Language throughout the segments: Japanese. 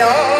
안녕.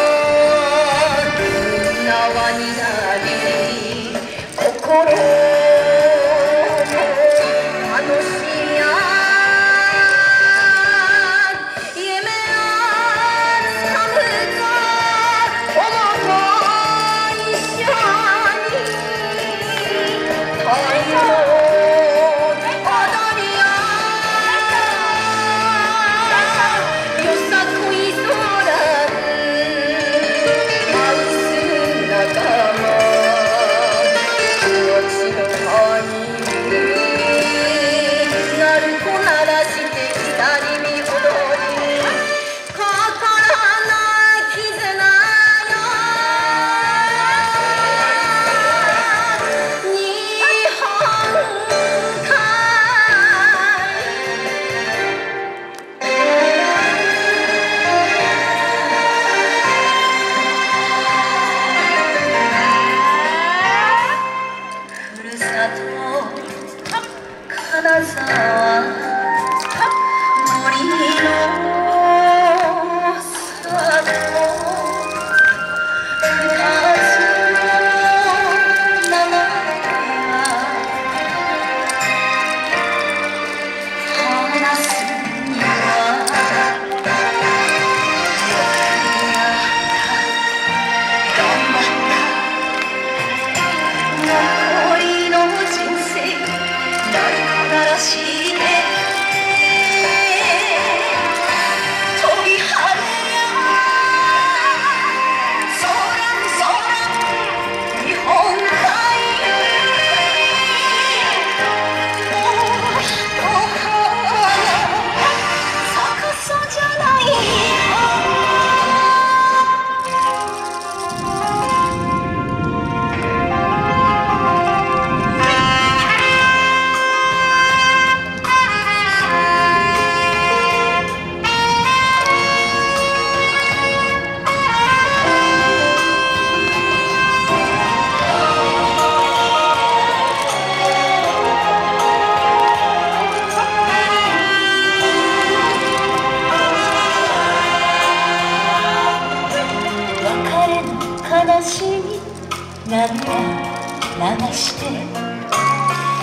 涙流して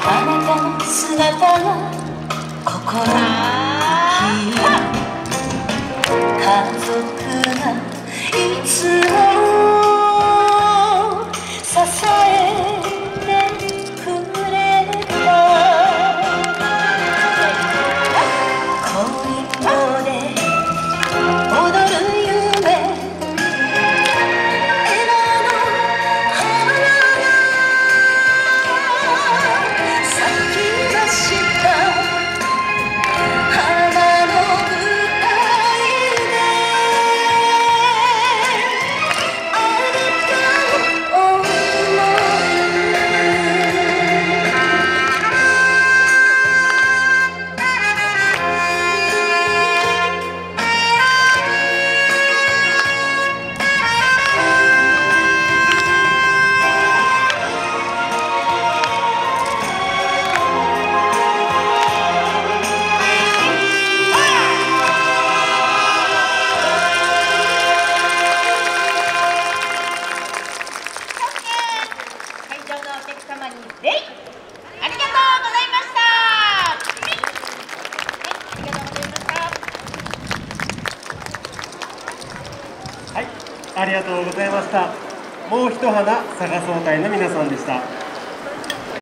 あなたの姿が心に家族がいつに礼ありがとうございましたはい、ありがとうございました。はい、ありがとうございましたもう一花佐賀総体の皆さんでした。